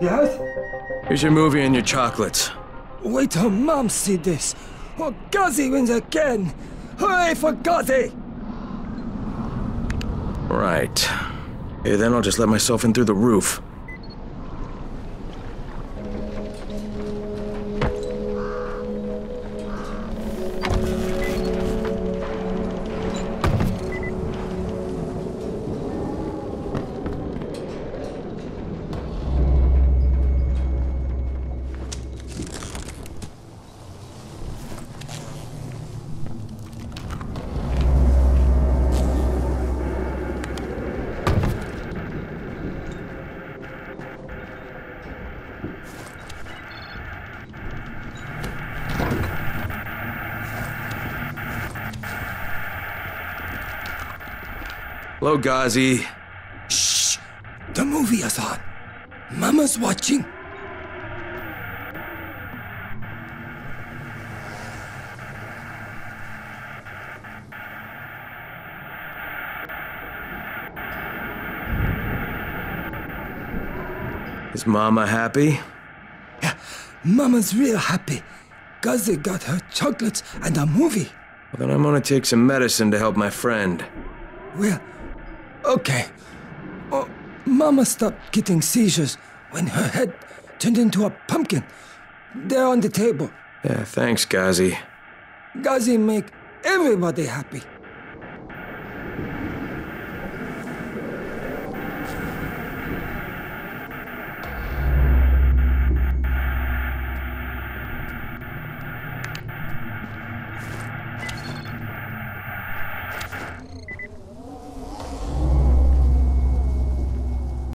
Yes? Here's your movie and your chocolates. Wait till Mom see this. Oh, Gazi wins again. Hooray for Gazi! Right. Okay, then I'll just let myself in through the roof. Hello, Gazi. Shh! The movie is on. Mama's watching. Is Mama happy? Yeah, Mama's real happy. Gazi got her chocolates and a movie. Well, then I'm gonna take some medicine to help my friend. Well, okay. Oh, Mama stopped getting seizures when her head turned into a pumpkin. They're on the table. Yeah, thanks, Ghazi. Gazi make everybody happy.